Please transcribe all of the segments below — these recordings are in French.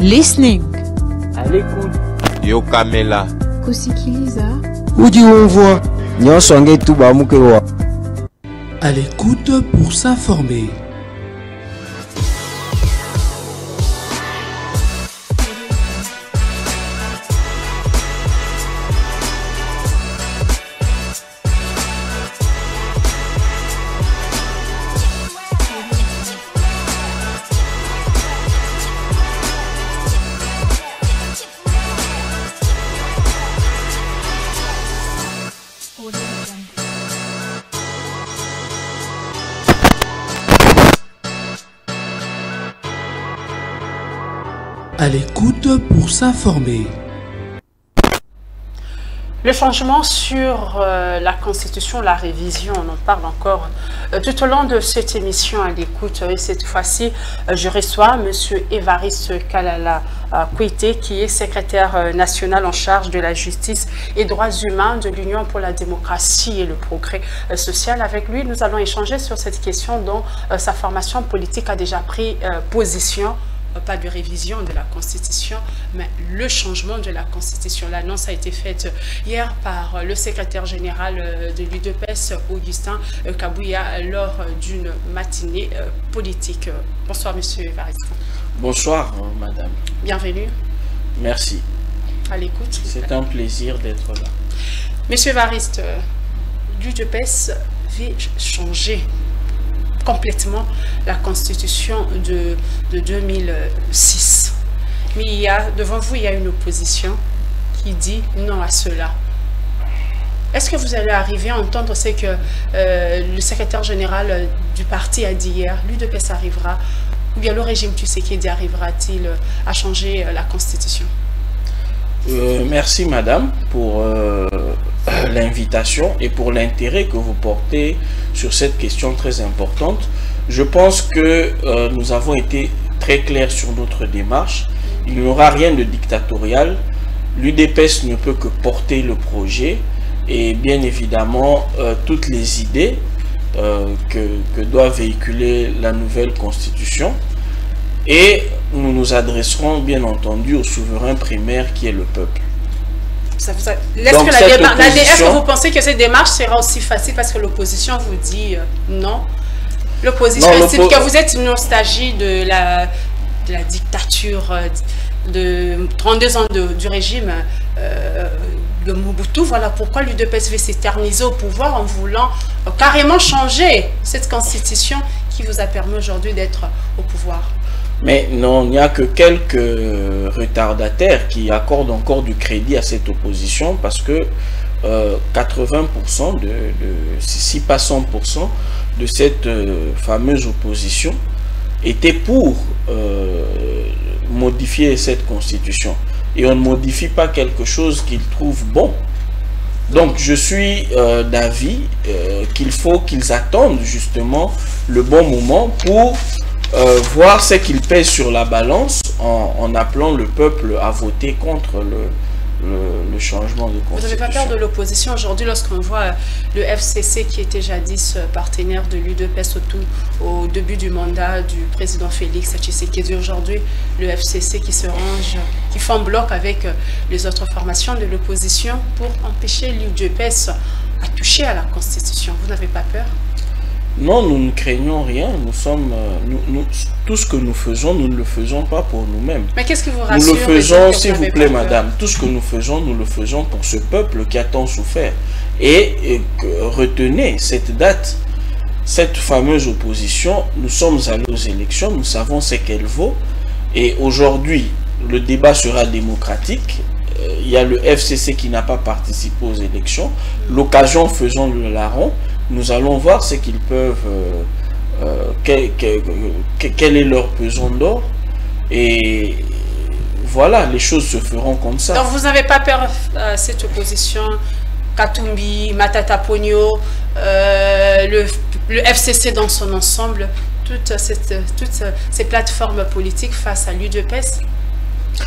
Listening. À l'écoute. Yo Kamela. Kusikiliza. ujiumvwa nyonso ngetu bamukewa À l'écoute pour s'informer. Pour s'informer. Le changement sur euh, la Constitution, la révision, on en parle encore euh, tout au long de cette émission à l'écoute. Et cette fois-ci, euh, je reçois M. Évariste Kalala Kouité, qui est secrétaire national en charge de la justice et droits humains de l'Union pour la démocratie et le progrès social. Avec lui, nous allons échanger sur cette question dont sa formation politique a déjà pris position pas de révision de la Constitution, mais le changement de la Constitution. L'annonce a été faite hier par le secrétaire général de l'UDPS, Augustin Kabouya, lors d'une matinée politique. Bonsoir, Monsieur Evariste. Bonsoir, Madame. Bienvenue. Merci. À l'écoute. C'est un plaisir d'être là. Monsieur Evariste, l'UDPS veut changer complètement la constitution de, de 2006. Mais il y a, devant vous, il y a une opposition qui dit non à cela. Est-ce que vous allez arriver à entendre ce que euh, le secrétaire général du parti a dit hier? L'UDPS arrivera, ou bien le régime Tshisekedi arrivera-t-il à changer la constitution? Euh, Merci madame pour euh, l'invitation et pour l'intérêt que vous portez sur cette question très importante. Je pense que euh, nous avons été très clairs sur notre démarche. Il n'y aura rien de dictatorial. L'UDPS ne peut que porter le projet et bien évidemment euh, toutes les idées euh, que, que doit véhiculer la nouvelle constitution. Et nous nous adresserons bien entendu au souverain primaire qui est le peuple. Ça. Est-ce que, la démar... opposition... Est que vous pensez que cette démarche sera aussi facile parce que l'opposition vous dit euh, non? L'opposition estime que vous êtes une nostalgie de la, de la dictature de 32 ans de, du régime euh, de Mobutu. Voilà pourquoi l'UDPS veut s'éterniser au pouvoir en voulant euh, carrément changer cette constitution qui vous a permis aujourd'hui d'être au pouvoir. Mais non, il n'y a que quelques retardataires qui accordent encore du crédit à cette opposition parce que euh, 80%, de, de, si pas 100% de cette euh, fameuse opposition était pour euh, modifier cette constitution. Et on ne modifie pas quelque chose qu'ils trouvent bon. Donc je suis euh, d'avis qu'il faut qu'ils attendent justement le bon moment pour euh, voir ce qu'il pèse sur la balance en, en, appelant le peuple à voter contre le, le, le changement de constitution. Vous n'avez pas peur de l'opposition aujourd'hui lorsqu'on voit le FCC qui était jadis partenaire de l'UDPS au, au début du mandat du président Félix Tshisekedi aujourd'hui, le FCC qui se range, qui forme bloc avec les autres formations de l'opposition pour empêcher l'UDPS à toucher à la constitution. Vous n'avez pas peur? Non, nous ne craignons rien. Nous sommes, nous, nous, tout ce que nous faisons, nous ne le faisons pas pour nous-mêmes. Mais qu'est-ce qui vous rassure Nous le faisons, s'il vous plaît, madame. Tout ce que nous faisons, nous le faisons pour ce peuple qui a tant souffert. Et, et que, retenez cette date, cette fameuse opposition. Nous sommes allés aux élections, nous savons ce qu'elle vaut. Et aujourd'hui, le débat sera démocratique. Il y a le FCC qui n'a pas participé aux élections. L'occasion faisant le larron nous allons voir ce qu'ils peuvent, euh, euh, quel, quel, quel, est leur pesant d'or. Et voilà, les choses se feront comme ça. Donc vous n'avez pas peur euh, cette opposition Katumbi, Matata Pogno, le, le, FCC dans son ensemble, toutes, cette, toutes ces plateformes politiques face à l'UDPS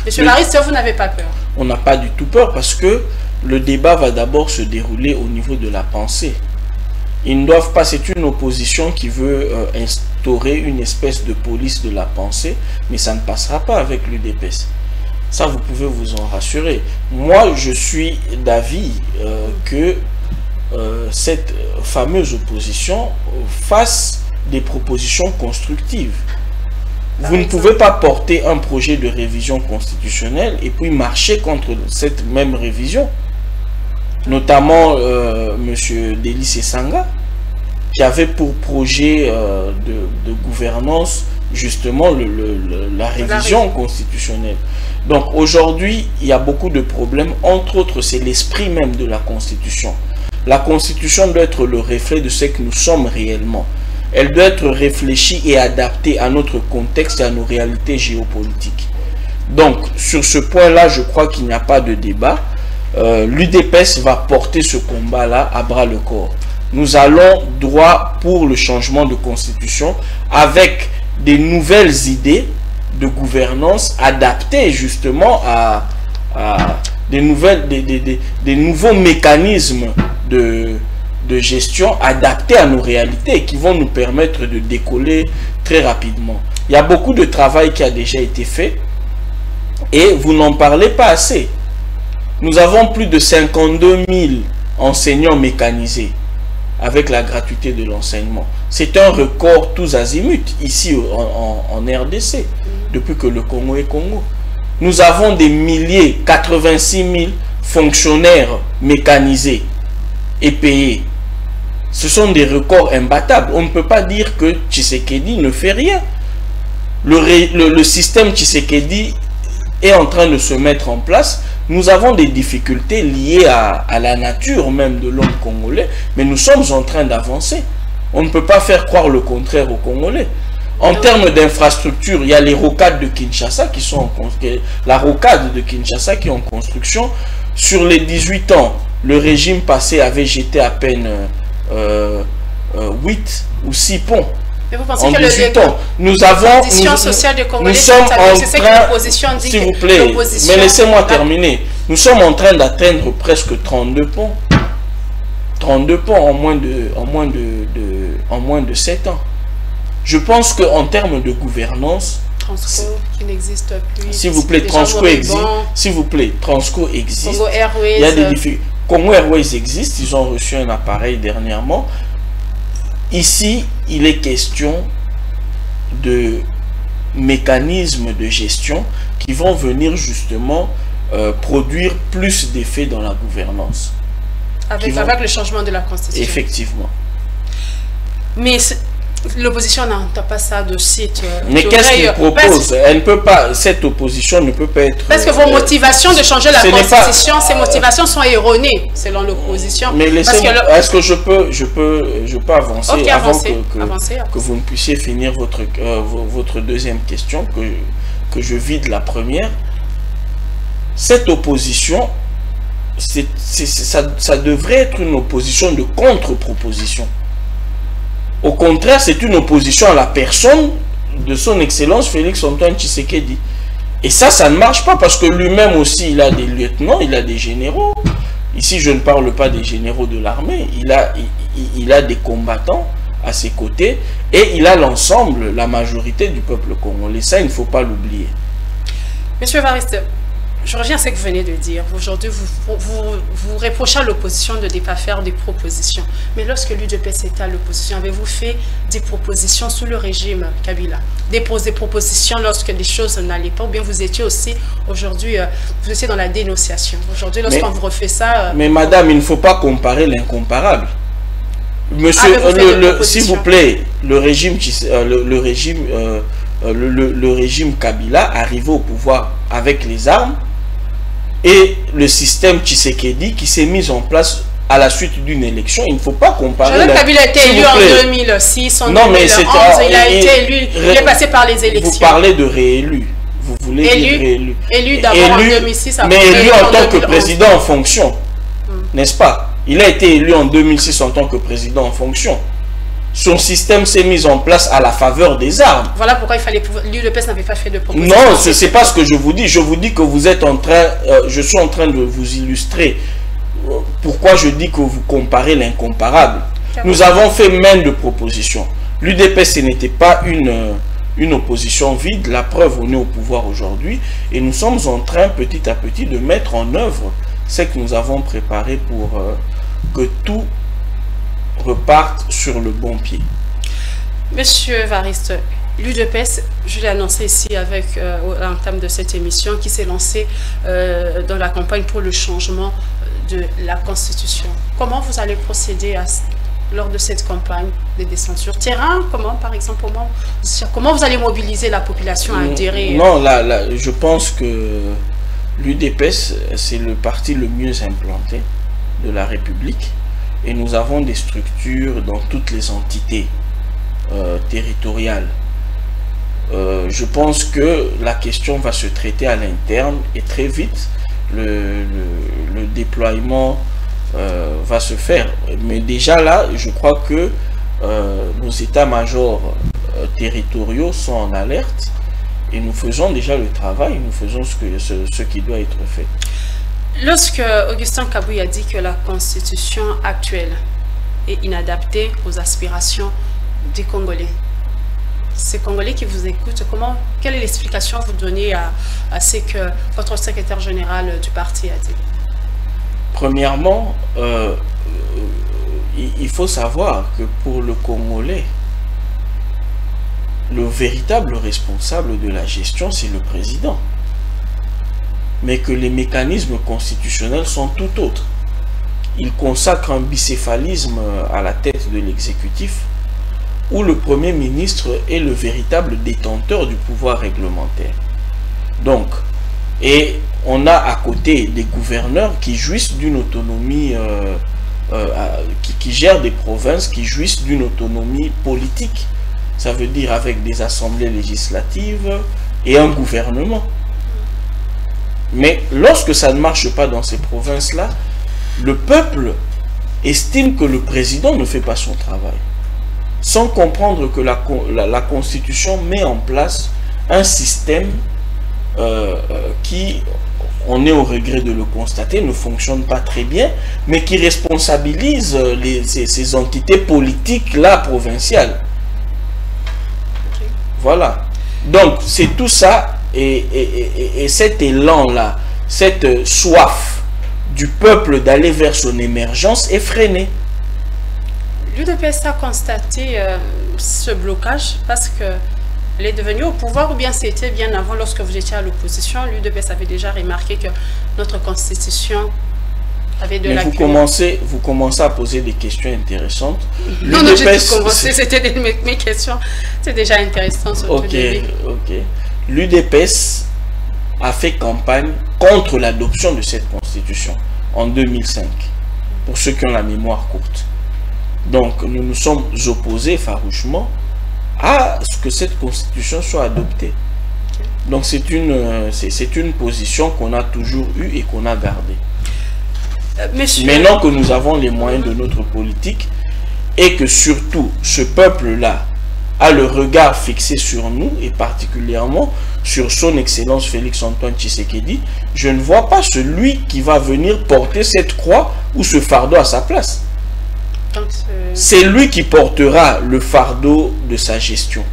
Monsieur Mariste, vous n'avez pas peur? On n'a pas du tout peur parce que le débat va d'abord se dérouler au niveau de la pensée ils ne doivent pas, c'est une opposition qui veut euh, instaurer une espèce de police de la pensée, mais ça ne passera pas avec l'UDPS. Ça, vous pouvez vous en rassurer. Moi, je suis d'avis euh, que euh, cette fameuse opposition fasse des propositions constructives. Vous ne pouvez pas porter un projet de révision constitutionnelle et puis marcher contre cette même révision. Notamment euh, M. Delis Sanga, qui avait pour projet euh, de, de, gouvernance justement le, le, la révision constitutionnelle. Donc aujourd'hui, il y a beaucoup de problèmes. Entre autres, c'est l'esprit même de la Constitution. La Constitution doit être le reflet de ce que nous sommes réellement. Elle doit être réfléchie et adaptée à notre contexte et à nos réalités géopolitiques. Donc, sur ce point-là, je crois qu'il n'y a pas de débat. Euh, L'UDPS va porter ce combat-là à bras le corps. Nous allons droit pour le changement de constitution avec des nouvelles idées de gouvernance adaptées justement à, des, nouveaux mécanismes de gestion adaptés à nos réalités qui vont nous permettre de décoller très rapidement. Il y a beaucoup de travail qui a déjà été fait et vous n'en parlez pas assez. Nous avons plus de 52 000 enseignants mécanisés avec la gratuité de l'enseignement. C'est un record tous azimuts ici en, RDC, depuis que le Congo est Congo. Nous avons des milliers, 86 000 fonctionnaires mécanisés et payés. Ce sont des records imbattables. On ne peut pas dire que Tshisekedi ne fait rien. Le système Tshisekedi est en train de se mettre en place nous avons des difficultés liées à, à la nature même de l'homme congolais, mais nous sommes en train d'avancer. On ne peut pas faire croire le contraire aux Congolais. En termes d'infrastructure, il y a les rocades de Kinshasa qui sont en la rocade de Kinshasa qui est en construction. Sur les 18 ans, le régime passé avait jeté à peine euh, euh, 8 ou 6 ponts. Mais vous pensez en que 18 le, ans, nous avons, nous, sociale de nous sommes en train, s'il vous plaît, mais laissez-moi terminer. Nous sommes en train d'atteindre presque 32 ponts. 32 ponts en moins de, en moins de, de en moins de 7 ans. Je pense qu'en termes de gouvernance, Transco qui n'existe plus. S'il vous plaît, Transco existe. S'il vous plaît, Transco existe. Congo Airways. Il y a des difficultés. Congo Airways existe. Ils ont reçu un appareil dernièrement. Ici, il est question de mécanismes de gestion qui vont venir justement euh, produire plus d'effets dans la gouvernance. Avec, vont... avec, le changement de la Constitution. Effectivement. Mais l'opposition n'entend pas ça de site. Euh, Mais qu'est-ce qu'il propose Elle ne peut pas, cette opposition ne peut pas être. Parce que vos motivations de changer la Constitution, pas, ces motivations sont erronées selon l'opposition. Mais. Le... Est-ce que je peux, je peux, je peux avancer okay, avant avancez, que, que, avancez, que, vous ne puissiez finir votre, euh, votre deuxième question, que, que je vide la première. Cette opposition, ça devrait être une opposition de contre-proposition. Au contraire, c'est une opposition à la personne de son excellence Félix Antoine Tshisekedi. Et ça, ça ne marche pas parce que lui-même aussi, il a des lieutenants, il a des généraux. Ici, je ne parle pas des généraux de l'armée. Il a, il, il, a des combattants à ses côtés et il a l'ensemble, la majorité du peuple congolais. Ça, il ne faut pas l'oublier. Monsieur Variste, je reviens à ce que vous venez de dire. Aujourd'hui, vous, vous, vous, reprochez à l'opposition de ne pas faire des propositions. Mais lorsque l'UDPS était à l'opposition, avez-vous fait des propositions sous le régime Kabila? Déposer des propositions lorsque les choses n'allaient pas Ou bien vous étiez aussi, aujourd'hui, euh, vous étiez dans la dénonciation? Aujourd'hui, lorsqu'on vous refait ça... Euh, mais madame, il ne faut pas comparer l'incomparable. Monsieur, ah, euh, s'il vous plaît, le régime, le, le régime, le, le régime Kabila arrivé au pouvoir avec les armes, et le système Tshisekedi qui s'est mis en place à la suite d'une élection. Il ne faut pas comparer. Joseph Kabila a été élu en 2006, en non, 2011, mais il a été élu, il est passé par les élections. Vous parlez de réélu. Vous voulez élu, dire réélu. Élu d'abord en 2006. Mais élu en, en tant que président en fonction, hmm. n'est-ce pas? Il a été élu en 2006 en tant que président en fonction son système s'est mis en place à la faveur des armes. Voilà pourquoi il fallait l'UDPS n'avait pas fait de proposition. Non, ce n'est pas ce que je vous dis. Je vous dis que vous êtes en train, euh, je suis en train de vous illustrer pourquoi je dis que vous comparez l'incomparable. Nous avons fait main de propositions. L'UDPS, ce n'était pas une, une opposition vide. La preuve, on est au pouvoir aujourd'hui et nous sommes en train petit à petit de mettre en œuvre ce que nous avons préparé pour euh, que tout reparte sur le bon pied. Monsieur Variste, l'UDPS, je l'ai annoncé ici avec euh, l'entame de cette émission, qui s'est lancée euh, dans la campagne pour le changement de la Constitution. Comment vous allez procéder à, lors de cette campagne de descente sur terrain? Comment, par exemple, comment, comment vous allez mobiliser la population à adhérer? Non, là, là, je pense que l'UDPS, c'est le parti le mieux implanté de la République et nous avons des structures dans toutes les entités euh, territoriales. Euh, je pense que la question va se traiter à l'interne et très vite le, déploiement euh, va se faire. Mais déjà là, je crois que nos états-majors territoriaux sont en alerte et nous faisons déjà le travail, nous faisons ce, que, ce qui doit être fait. Lorsque Augustin Kabouy a dit que la constitution actuelle est inadaptée aux aspirations des Congolais, ces Congolais qui vous écoutent, comment, quelle est l'explication que vous donnez à, ce que votre secrétaire général du parti a dit? Premièrement, euh, il faut savoir que pour le Congolais, le véritable responsable de la gestion, c'est le président. Mais que les mécanismes constitutionnels sont tout autres. Il consacre un bicéphalisme à la tête de l'exécutif, où le Premier ministre est le véritable détenteur du pouvoir réglementaire. Donc, et on a à côté des gouverneurs qui jouissent d'une autonomie, euh, euh, qui gèrent des provinces qui jouissent d'une autonomie politique ça veut dire avec des assemblées législatives et un gouvernement. Mais lorsque ça ne marche pas dans ces provinces-là, le peuple estime que le président ne fait pas son travail. Sans comprendre que la, la, Constitution met en place un système euh, euh, qui, on est au regret de le constater, ne fonctionne pas très bien, mais qui responsabilise les, ces, ces entités politiques-là provinciales. Voilà. Donc, c'est tout ça et, cet élan-là, cette soif du peuple d'aller vers son émergence est freiné. L'UDPS a constaté euh, ce blocage parce que est devenue au pouvoir ou bien c'était bien avant lorsque vous étiez à l'opposition. L'UDPS avait déjà remarqué que notre constitution vous commencez, vous commencez à poser des questions intéressantes. Non, non, j'ai commencé, c'était mes, mes, questions. C'est déjà intéressant. Ok, ok. L'UDPS a fait campagne contre l'adoption de cette constitution en 2005, pour ceux qui ont la mémoire courte. Donc, nous nous sommes opposés farouchement à ce que cette constitution soit adoptée. Donc, c'est une, c'est une position qu'on a toujours eue et qu'on a gardée. Euh, Maintenant que nous avons les moyens de notre politique et que surtout ce peuple-là a le regard fixé sur nous et particulièrement sur son excellence Félix Antoine Tshisekedi, je ne vois pas celui qui va venir porter cette croix ou ce fardeau à sa place. C'est lui qui portera le fardeau de sa gestion.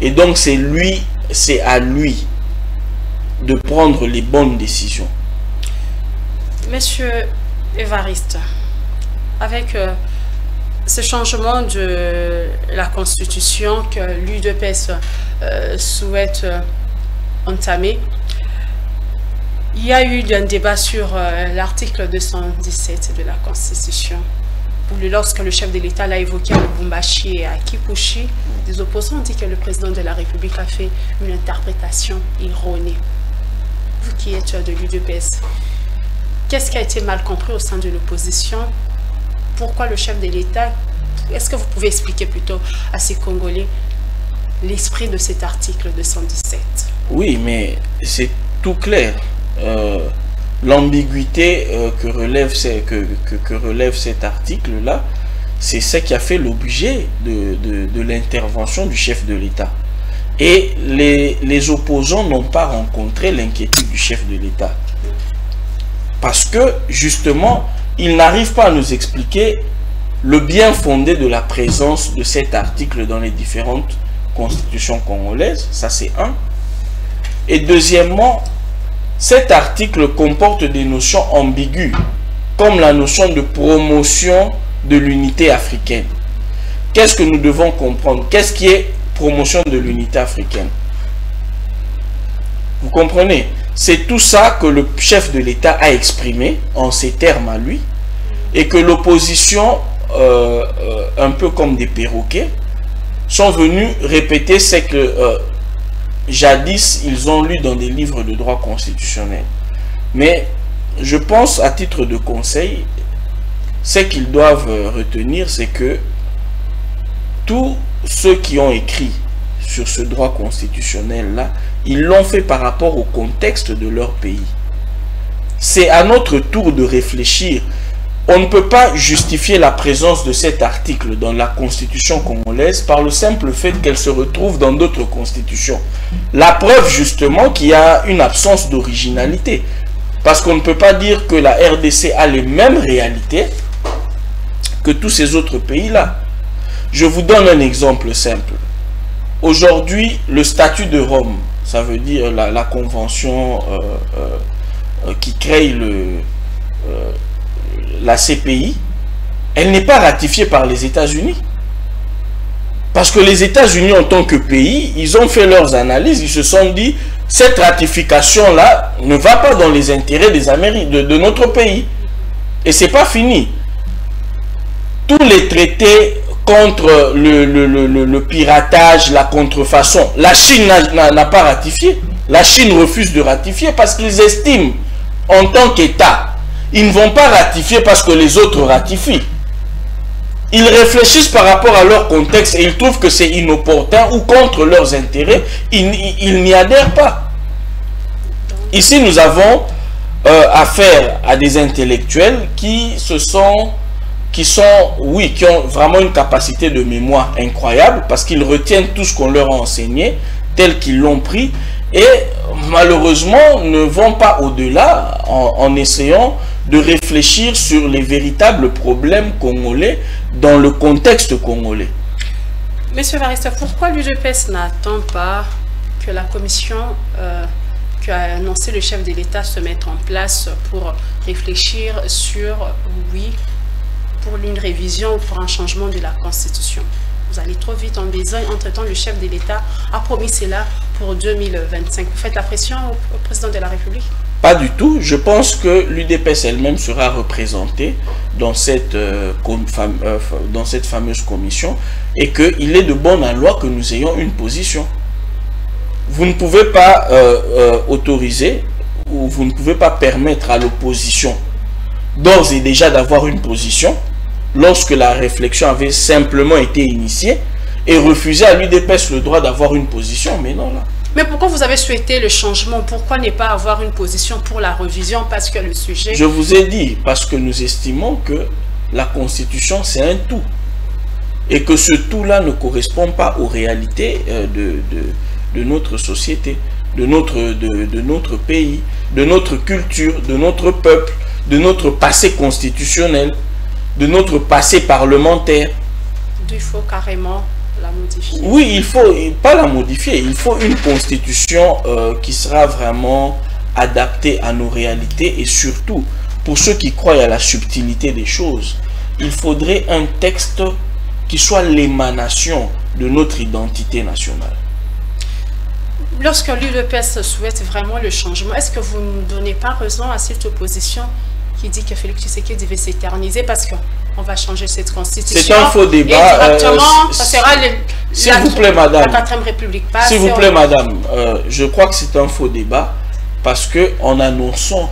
Et donc c'est lui, c'est à lui de prendre les bonnes décisions. Monsieur Évariste, avec euh, ce changement de la Constitution que l'UDPS euh, souhaite euh, entamer, il y a eu un débat sur l'article 217 de la Constitution. Lorsque le chef de l'État l'a évoqué à Lubumbashi et à Kipushi, des opposants ont dit que le président de la République a fait une interprétation erronée. Vous qui êtes de l'UDPS, Qu'est-ce qui a été mal compris au sein de l'opposition? Pourquoi le chef de l'État Est-ce que vous pouvez expliquer plutôt à ces Congolais l'esprit de cet article 217 Oui, mais c'est tout clair. Euh, l'ambiguïté euh, que, relève cet article-là, c'est ce qui a fait l'objet de, l'intervention du chef de l'État. Et les opposants n'ont pas rencontré l'inquiétude du chef de l'État. Parce que, justement, il n'arrive pas à nous expliquer le bien fondé de la présence de cet article dans les différentes constitutions congolaises, ça c'est un. Et deuxièmement, cet article comporte des notions ambiguës, comme la notion de promotion de l'unité africaine. Qu'est-ce que nous devons comprendre? Qu'est-ce qui est promotion de l'unité africaine? Vous comprenez? C'est tout ça que le chef de l'État a exprimé en ces termes à lui, et que l'opposition, euh, euh, un peu comme des perroquets, sont venus répéter c'est que euh, jadis ils ont lu dans des livres de droit constitutionnel. Mais je pense à titre de conseil, ce qu'ils doivent retenir, c'est que tous ceux qui ont écrit sur ce droit constitutionnel-là, ils l'ont fait par rapport au contexte de leur pays. C'est à notre tour de réfléchir on ne peut pas justifier la présence de cet article dans la constitution congolaise par le simple fait qu'elle se retrouve dans d'autres constitutions. La preuve justement qu'il y a une absence d'originalité. Parce qu'on ne peut pas dire que la RDC a les mêmes réalités que tous ces autres pays-là. Je vous donne un exemple simple. Aujourd'hui, le statut de Rome, ça veut dire la, convention euh, euh, euh, qui crée la CPI, elle n'est pas ratifiée par les États-Unis. Parce que les États-Unis, en tant que pays, ils ont fait leurs analyses, ils se sont dit, cette ratification-là ne va pas dans les intérêts des Amériques, de, notre pays. Et c'est pas fini. Tous les traités contre le, le, piratage, la contrefaçon, la Chine n'a pas ratifié. La Chine refuse de ratifier parce qu'ils estiment, en tant qu'État, ils ne vont pas ratifier parce que les autres ratifient. Ils réfléchissent par rapport à leur contexte et ils trouvent que c'est inopportun ou contre leurs intérêts. Ils, n'y adhèrent pas. Ici, nous avons euh, affaire à des intellectuels qui se sont, qui sont, oui, qui ont vraiment une capacité de mémoire incroyable parce qu'ils retiennent tout ce qu'on leur a enseigné tel qu'ils l'ont pris et malheureusement ne vont pas au-delà en essayant de réfléchir sur les véritables problèmes congolais dans le contexte congolais. Monsieur Varista, pourquoi l'UDPS n'attend pas que la commission euh, qu'a annoncé le chef de l'État se mette en place pour réfléchir sur, oui, pour une révision ou pour un changement de la Constitution Vous allez trop vite en besogne. Entre-temps, le chef de l'État a promis cela pour 2025. Vous faites la pression au président de la République? Pas du tout. Je pense que l'UDPS elle-même sera représentée dans cette, euh, euh, fameuse commission et qu'il est de bonne loi que nous ayons une position. Vous ne pouvez pas euh, autoriser ou vous ne pouvez pas permettre à l'opposition d'ores et déjà d'avoir une position lorsque la réflexion avait simplement été initiée et refuser à l'UDPS le droit d'avoir une position. Mais non, là. Mais pourquoi vous avez souhaité le changement? Pourquoi ne pas avoir une position pour la révision? Parce que le sujet... Je vous ai dit, parce que nous estimons que la Constitution, c'est un tout. Et que ce tout-là ne correspond pas aux réalités euh, de, de, notre société, de notre, de, de notre pays, de notre culture, de notre peuple, de notre passé constitutionnel, de notre passé parlementaire. Il faut carrément oui, il faut pas la modifier. Il faut une constitution euh, qui sera vraiment adaptée à nos réalités et surtout, pour ceux qui croient à la subtilité des choses, il faudrait un texte qui soit l'émanation de notre identité nationale. Lorsque l'UDPS souhaite vraiment le changement, est-ce que vous ne donnez pas raison à cette opposition qui dit que Félix Tshisekedi devait s'éterniser parce que on va changer cette constitution. C'est un faux débat. Et directement, euh, ça sera S'il vous plaît, madame. La 4 République S'il vous plaît, madame. Euh, je crois que c'est un faux débat parce que en annonçant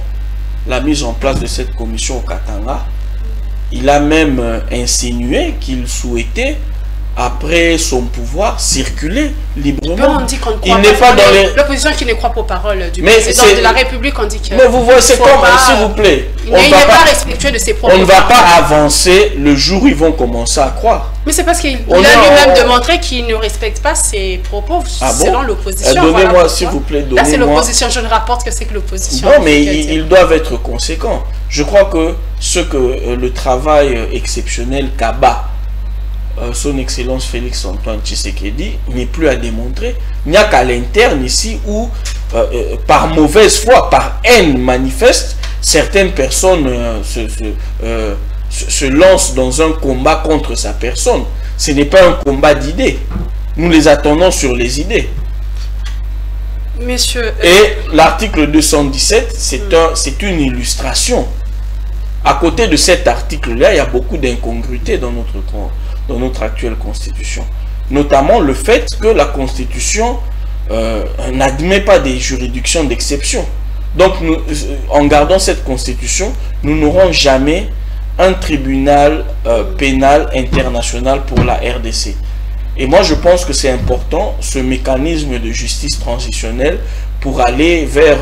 la mise en place de cette commission au Katanga, il a même euh, insinué qu'il souhaitait après son pouvoir, circuler librement. On dit Il n'est pas dans les... L'opposition qui ne croit pas aux paroles du Mais président c'est- de la République, on dit que... Mais vous voyez, c'est comme, s'il vous plaît, Il n'est il va n'est pas pas- respectueux de ses propres on ne va pas avancer le jour où ils vont commencer à croire. Mais c'est parce qu'il a lui-même démontré qu'il ne respecte pas ses propos Ah bon? selon l'opposition. Donnez-moi, voilà s'il vous plaît, Là, c'est donnez-moi. l'opposition. Je ne rapporte que c'est que l'opposition. Non, mais ils, doivent être conséquents. Je crois que ce que euh, le travail euh, exceptionnel qu'abat euh, son Excellence Félix Antoine Tshisekedi n'est plus à démontrer. Il n'y a qu'à l'interne ici où, euh, euh, par mauvaise foi, par haine manifeste, certaines personnes se, se, se- se lancent dans un combat contre sa personne. Ce n'est pas un combat d'idées. Nous les attendons sur les idées. Monsieur, Et l'article 217, c'est un, c'est une illustration. À côté de cet article-là, il y a beaucoup d'incongruités dans notre, con- dans notre actuelle constitution. Notamment le fait que la constitution euh, n'admet pas des juridictions d'exception. Donc, euh, en gardant cette constitution, nous n'aurons jamais un tribunal euh, pénal international pour la RDC. Et moi, je pense que c'est important, ce mécanisme de justice transitionnelle, pour aller vers,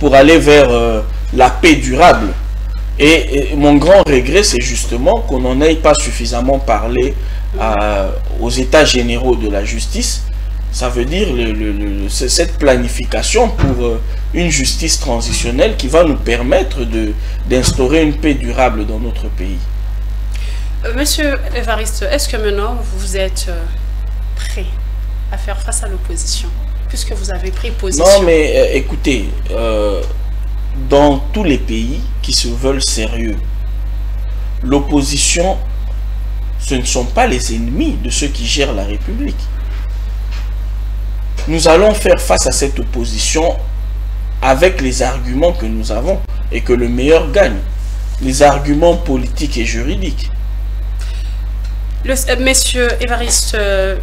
pour aller vers la paix durable. Et, et mon grand regret, c'est justement qu'on n'en ait pas suffisamment parlé à- aux états généraux de la justice. Ça veut dire le- le- le- c'est cette planification pour euh, une justice transitionnelle qui va nous permettre d'instaurer une paix durable dans notre pays. euh, Monsieur Evariste, est-ce que maintenant vous êtes euh, prêt à faire face à l'opposition puisque vous avez pris position? Non, mais euh, écoutez, euh, dans tous les pays qui se veulent sérieux, l'opposition, ce ne sont pas les ennemis de ceux qui gèrent la République. Nous allons faire face à cette opposition avec les arguments que nous avons et que le meilleur gagne. Les arguments politiques et juridiques. Euh, Monsieur Évariste, euh,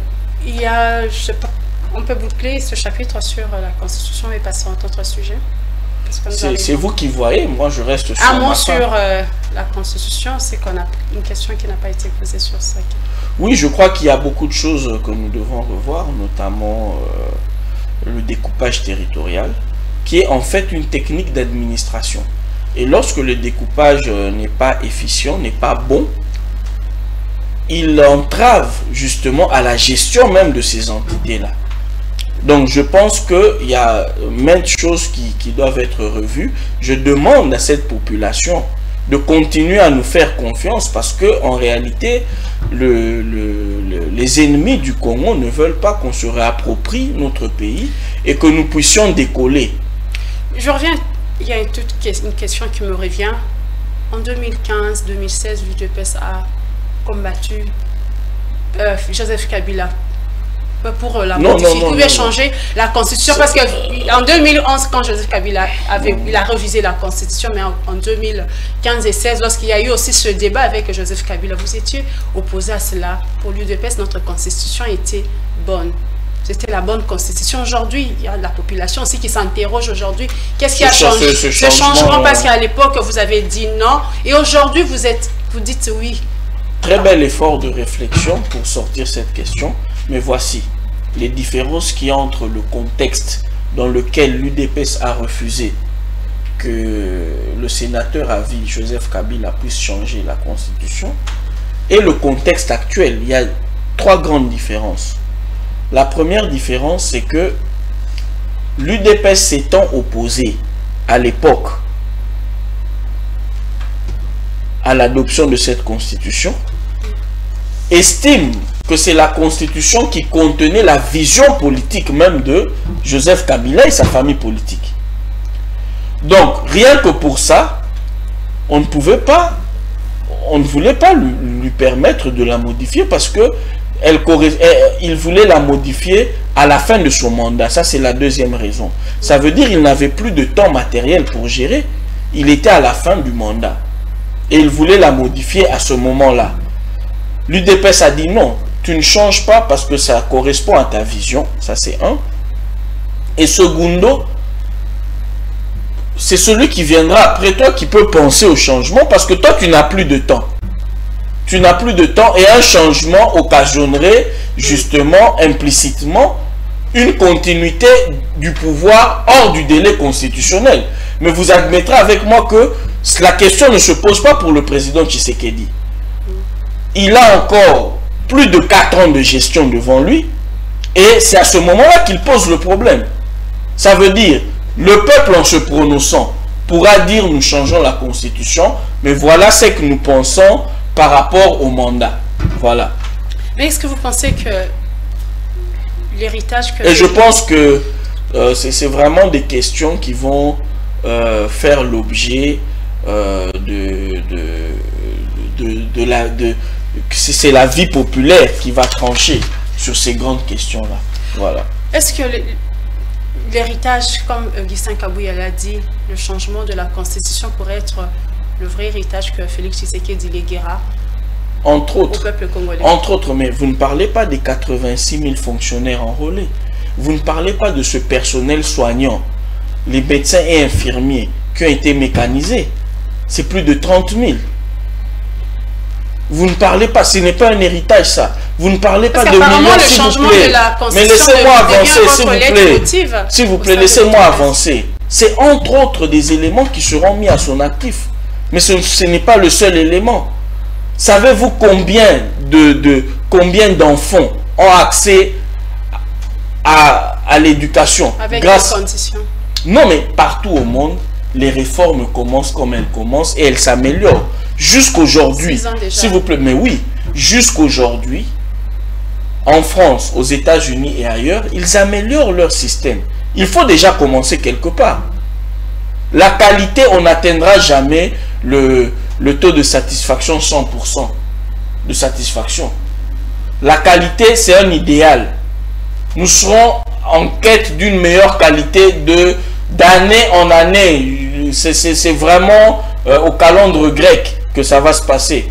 on peut boucler ce chapitre sur euh, la Constitution et passer à un autre sujet C'est vous qui voyez, moi je reste sur mot part. sur euh, la Constitution, c'est qu'on a une question qui n'a pas été posée sur ça. Oui, je crois qu'il y a beaucoup de choses que nous devons revoir, notamment euh, le découpage territorial, qui est en fait une technique d'administration. Et lorsque le découpage euh, n'est pas efficient, n'est pas bon, il entrave justement à la gestion même de ces entités-là. Donc je pense qu'il y a maintes choses qui, qui doivent être revues. Je demande à cette population de continuer à nous faire confiance parce que en réalité, le- le- le- les ennemis du Congo ne veulent pas qu'on se réapproprie notre pays et que nous puissions décoller. Je reviens, il y a une, une question qui me revient. En 2015-2016, l'UDPS a combattu euh, Joseph Kabila pour euh, la Non, modifier, non, non, changer la constitution parce que en 2011 quand Joseph Kabila avait il a révisé la constitution mais en, en 2015 et 16 lorsqu'il y a eu aussi ce débat avec Joseph Kabila vous étiez opposé à cela pour l'UDPS notre constitution était bonne c'était la bonne constitution. Aujourd'hui, il y a la population aussi qui s'interroge aujourd'hui. Qu'est-ce qui a changé? ce Ce changement, changement, parce euh, qu'à l'époque, vous avez dit non. Et aujourd'hui, vous êtes, vous dites oui. Très bel effort de réflexion pour sortir cette question, mais voici les différences a entre le contexte dans lequel l'UDPS a refusé que le sénateur à vie Joseph Kabila puisse changer la constitution et le contexte actuel. Il y a trois grandes différences. La première différence, c'est que l'UDPS s'étant opposé à l'époque à l'adoption de cette constitution, estime que c'est la constitution qui contenait la vision politique même de Joseph Kabila et sa famille politique. Donc, rien que pour ça, on ne pouvait pas, on ne voulait pas lui, permettre de la modifier parce que il voulait la modifier à la fin de son mandat. Ça, c'est la deuxième raison. Ça veut dire qu'il n'avait plus de temps matériel pour gérer. Il était à la fin du mandat. Et il voulait la modifier à ce moment-là. L'UDPS a dit non, tu ne changes pas parce que ça correspond à ta vision. Ça, c'est un. Et secondo, c'est celui qui viendra après toi qui peut penser au changement parce que toi, tu n'as plus de temps. tu n'as plus de temps et un changement occasionnerait justement implicitement une continuité du pouvoir hors du délai constitutionnel. Mais vous admettrez avec moi que la question ne se pose pas pour le président Tshisekedi. Il a encore plus de 4 ans de gestion devant lui et c'est à ce moment-là qu'il pose le problème. Ça veut dire, le peuple en se prononçant pourra dire nous changeons la constitution, mais voilà ce que nous pensons par rapport au mandat. Voilà. Mais est-ce que vous pensez que l'héritage que... Et je pense que euh, c'est vraiment des questions qui vont euh, faire l'objet euh, de, de, de, la... De, c'est la vie populaire qui va trancher sur ces grandes questions-là. Voilà. Est-ce que l'héritage, comme Augustin Kabouya l'a dit, le changement de la Constitution pourrait être le vrai héritage que Félix Tshisekedi léguera entre autres, au peuple congolais? Entre autres, mais vous ne parlez pas des 86 000 fonctionnaires enrôlés. Vous ne parlez pas de ce personnel soignant, les médecins et infirmiers qui ont été mécanisés. C'est plus de 30 000. Vous ne parlez pas, ce n'est pas un héritage ça. Vous ne parlez pas de millions, s'il vous plaît. Mais laissez-moi avancer, s'il vous plaît. S'il vous plaît, laissez-moi avancer. C'est entre autres des éléments qui seront mis à son actif. Mais ce, ce n'est pas le seul élément. Savez-vous combien de, de combien d'enfants ont accès à, à l'éducation Avec grâce... conditions Non, mais partout au monde, les réformes commencent comme elles commencent et elles s'améliorent. Jusqu'aujourd'hui, s'il vous plaît, mais oui, jusqu'aujourd'hui, en France, aux États-Unis et ailleurs, ils améliorent leur système. Il faut déjà commencer quelque part. La qualité, on n'atteindra jamais le, le taux de satisfaction 100% de satisfaction. La qualité, c'est un idéal. Nous serons en quête d'une meilleure qualité de d'année en année. C'est vraiment euh, au calendrier grec que ça va se passer.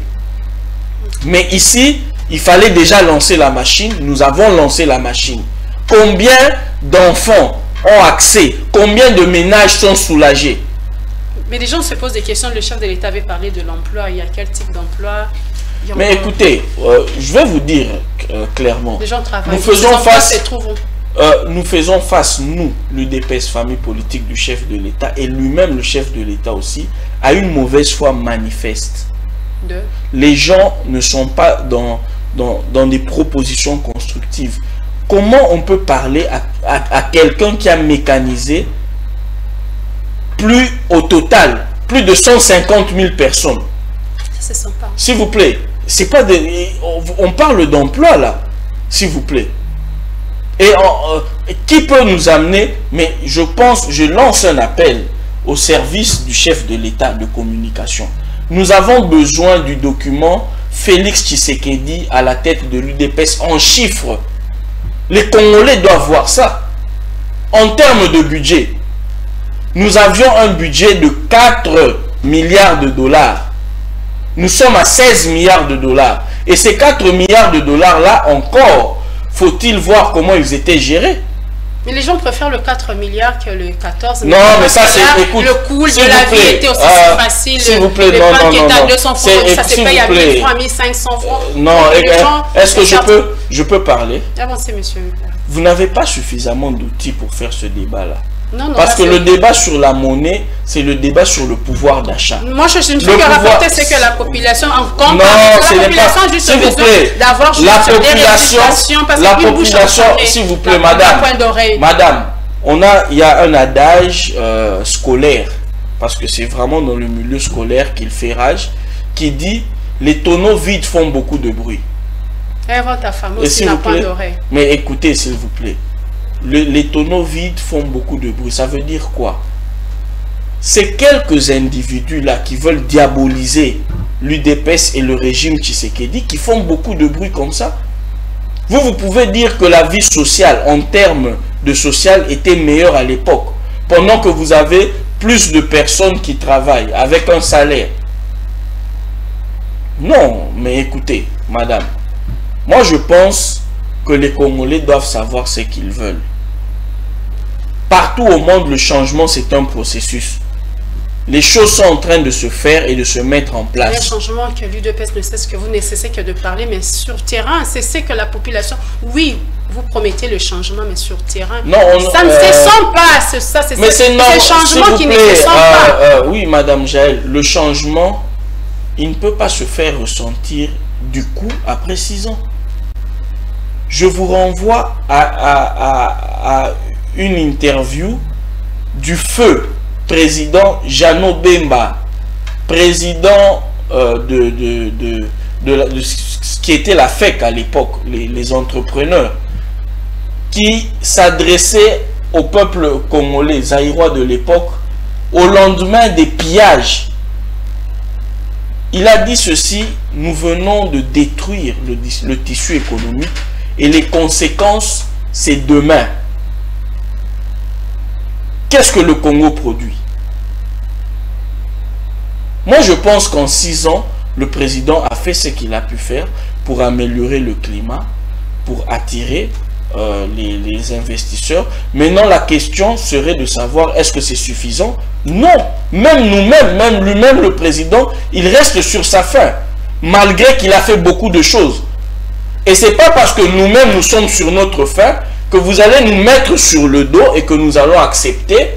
Mais ici, il fallait déjà lancer la machine. Nous avons lancé la machine. Combien d'enfants ont accès? Combien de ménages sont soulagés? Mais les gens se posent des questions. Le chef de l'État avait parlé de l'emploi. Il y a quel type d'emploi? Mais écoutez, euh, je vais vous dire euh, clairement. Les gens travaillent. Nous faisons face. Euh, nous faisons face, nous, l'UDPS, famille politique du chef de l'État, et lui-même, le chef de l'État aussi, à une mauvaise foi manifeste. De Les gens ne sont pas dans, dans, dans des propositions constructives. Comment on peut parler à, à, à quelqu'un qui a mécanisé plus au total, plus de 150 000 personnes? S'il vous plaît, c'est pas des, on parle d'emploi là, s'il vous plaît. Et euh, qui peut nous amener, mais je pense, je lance un appel au service du chef de l'État de communication. Nous avons besoin du document Félix Tshisekedi à la tête de l'UDPS en chiffres. Les Congolais doivent voir ça. En termes de budget, nous avions un budget de 4 milliards de dollars. Nous sommes à 16 milliards de dollars. Et ces 4 milliards de dollars-là, encore, faut-il voir comment ils étaient gérés? Mais les gens préfèrent le 4 milliards que le 14 Non, mais ça c'est... Écoute, le coût de la vie était aussi euh, facile. S'il vous plaît, non, non, non. à 200 francs, donc ça se paye à 1300, 1500 francs. Euh, non, est-ce que je peux, je peux parler? Avancez, monsieur. Vous n'avez pas suffisamment d'outils pour faire ce débat-là. Non, non, Parce que le débat sur la monnaie, c'est le débat sur le pouvoir d'achat. Moi, je ne fais que rapporter ce que la population en compte. Non, c'est la population pas... juste besoin d'avoir la population, la population, s'il vous plaît, madame, madame, on a, il y a un adage euh, scolaire, parce que c'est vraiment dans le milieu scolaire qu'il fait rage, qui dit les tonneaux vides font beaucoup de bruit. Et ta femme aussi n'a pas d'oreille. Mais écoutez, s'il vous plaît les tonneaux vides font beaucoup de bruit. Ça veut dire quoi? Ces quelques individus-là qui veulent diaboliser l'UDPS et le régime Tshisekedi, qui font beaucoup de bruit comme ça, vous, vous pouvez dire que la vie sociale, en termes de social, était meilleure à l'époque, pendant que vous avez plus de personnes qui travaillent avec un salaire. Non, mais écoutez, madame, moi je pense que les Congolais doivent savoir ce qu'ils veulent. Partout au monde, le changement, c'est un processus. les choses sont en train de se faire et de se mettre en place. changement que l'UDPS ne sait ce que vous ne cessez que de parler, mais sur terrain, c'est ce que la population. Oui, vous promettez le changement, mais sur terrain, Non, on- ça ne euh, se sent pas. Ça, c'est ce changement qui ne se sent euh, pas. euh, oui, Madame Jaël, le changement, il ne peut pas se faire ressentir du coup après six ans. Je vous renvoie à, à- à- à une interview du feu président Jeannot Bemba, président euh, de, de, de, de la- ce qui était la FEC à l'époque, les, entrepreneurs, qui s'adressait au peuple congolais, zaïrois de l'époque, au lendemain des pillages. Il a dit ceci, nous venons de détruire le, le tissu économique et les conséquences, c'est demain. Qu'est-ce que le Congo produit? Moi, je pense qu'en six ans, le président a fait ce qu'il a pu faire pour améliorer le climat, pour attirer euh, les, investisseurs. Maintenant, la question serait de savoir est-ce que c'est suffisant? Non. Même nous-mêmes, même lui-même, le président, il reste sur sa faim, malgré qu'il a fait beaucoup de choses. Et c'est pas parce que nous-mêmes nous sommes sur notre faim que vous allez nous mettre sur le dos et que nous allons accepter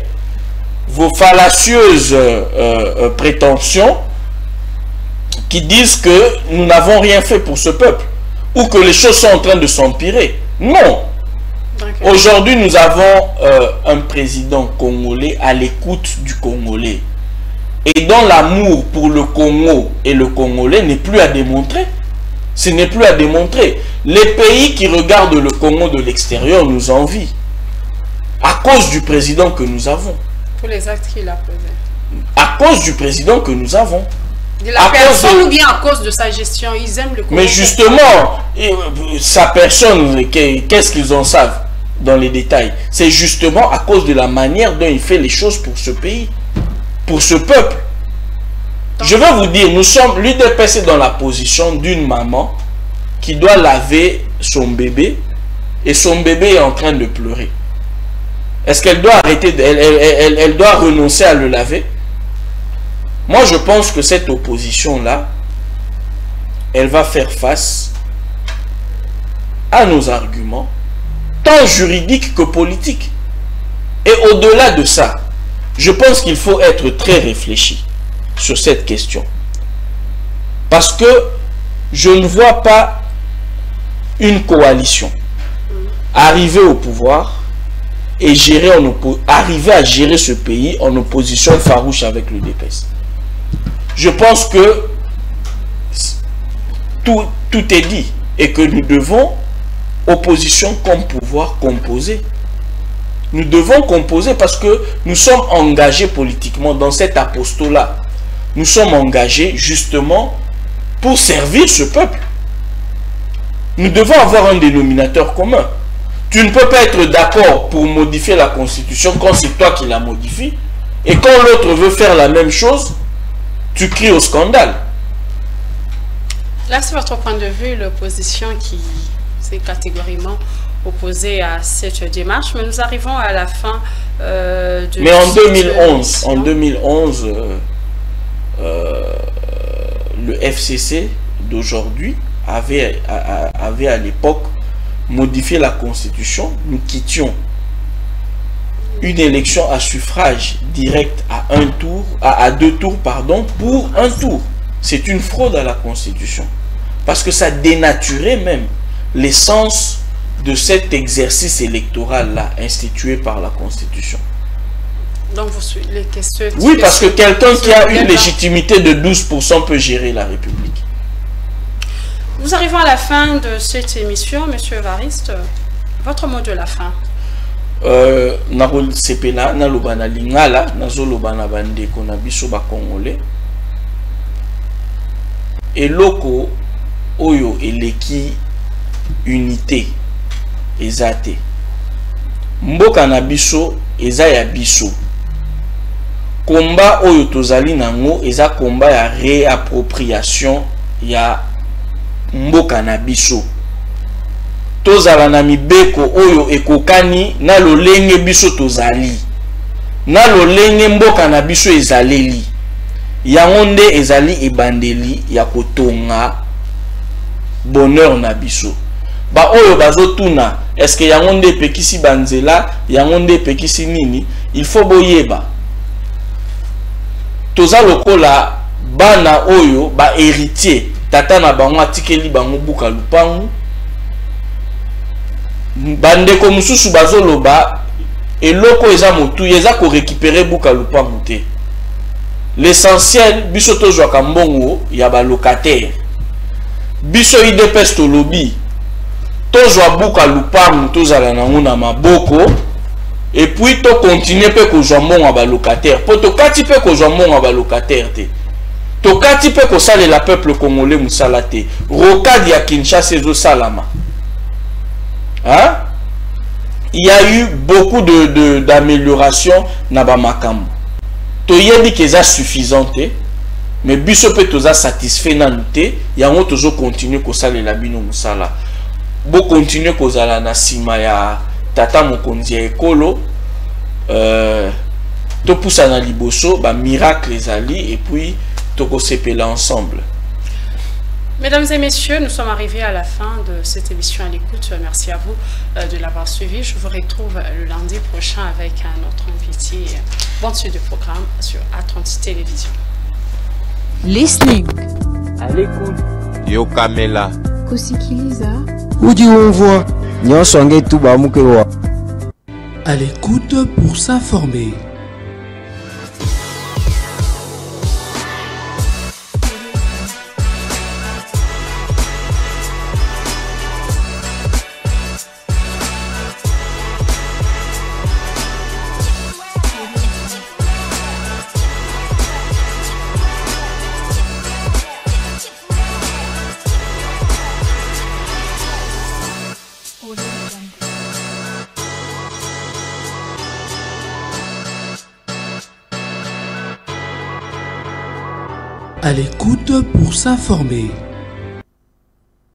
vos fallacieuses euh, euh, prétentions qui disent que nous n'avons rien fait pour ce peuple ou que les choses sont en train de s'empirer. Non. Aujourd'hui, nous avons euh, un président congolais à l'écoute du Congolais. Et dont l'amour pour le Congo et le Congolais n'est plus à démontrer. Ce n'est plus à démontrer. Les pays qui regardent le Congo de l'extérieur nous envient. À cause du président que nous avons. pour les actes qu'il a posés. À cause du président que nous avons. De À la cause personne de- ou bien à cause de sa gestion, ils aiment le Congo. Mais justement, euh, sa personne, qu'est- qu'est-ce qu'ils en savent dans les détails? C'est justement à cause de la manière dont il fait les choses pour ce pays, pour ce peuple. Je vais vous dire, nous sommes, l'UDPS est dans la position d'une maman qui doit laver son bébé et son bébé est en train de pleurer. Est-ce qu'elle doit arrêter, elle- elle- elle doit renoncer à le laver? Moi, je pense que cette opposition-là, elle va faire face à nos arguments, tant juridiques que politiques. Et au-delà de ça, je pense qu'il faut être très réfléchi sur cette question. Parce que je ne vois pas une coalition arriver au pouvoir et gérer en arriver à gérer ce pays en opposition farouche avec le DPS. Je pense que tout, tout est dit et que nous devons, opposition comme pouvoir, composer. Nous devons composer parce que nous sommes engagés politiquement dans cet apostolat. Nous sommes engagés justement pour servir ce peuple. Nous devons avoir un dénominateur commun. Tu ne peux pas être d'accord pour modifier la constitution quand c'est toi qui la modifie. Et quand l'autre veut faire la même chose, tu cries au scandale. Là, c'est votre point de vue, l'opposition qui s'est catégoriquement opposée à cette démarche, mais nous arrivons à la fin euh, de Mais en cette 2011, émission. en 2011, euh, euh, le FCC d'aujourd'hui avait, avait à l'époque modifié la constitution. Nous quittions une élection à suffrage direct à un tour, à, à deux tours, pardon, pour un tour. C'est une fraude à la constitution. Parce que ça dénaturait même l'essence de cet exercice électoral-là institué par la constitution. Donc, vous suivez les questions. Oui, parce que quelqu'un qui a une légitimité de 12% peut gérer la République. Nous arrivons à la fin de cette émission, Monsieur Evariste. Votre mot de la fin. Euh, nakosepela naloba na lingala nazoloba na bandeko na biso bakongole eloko oyo eleki unité eza te mboka na biso eza ya biso komba oyo tozali nango eza komba ya réappropriation ya mboka na biso. Tozala na mibeko oyo ekokani na lolenge biso tozali. Na lolenge mboka na biso ezaleli. Yango nde ezali ebandeli ya kotonga bonheur na biso. Baoyo bazotuna eske yango nde epekisi banzela yango nde epekisi nini? Il faut boyeba. Toza lokola bana oyo bahéritier tata na bango atikeli bango buka lupangu. Bandeko mosusu bazoloba eloko eza motuya eza korécupere buka lupangu te. L'essentiel biso tozwaka mbongo ya balocataire biso idps tolobi tozwa buka lupangu tozala nango na maboko epuis tokontinue mpe kozwa mbongo ya balocataire mpo tokati mpe kozwa mbongo ya balocataire te tokati mpe kosalela peuple congolais mosala te rocade ya kinshasa ezosalama. Hein? il y a eu beaucoup d'amélioration na bamakambo toyebi ke eza suffisant te mais biso mpe toza satisfait nanu te yango tozokontinue kosalela bino mosala bokontinue kozala na nsima ya tata mokonzi ya ekolo euh, topusana liboso bamiracle ezali et puis tokosepela ensemble Mesdames et messieurs, nous sommes arrivés à la fin de cette émission à l'écoute. Merci à vous euh, de l'avoir suivi. Je vous retrouve le lundi prochain avec un autre invité. Bonne suite du programme sur A30 Télévision. Listening. À l'écoute. yokamela wa À l'écoute pour s'informer. L'écoute pour s'informer.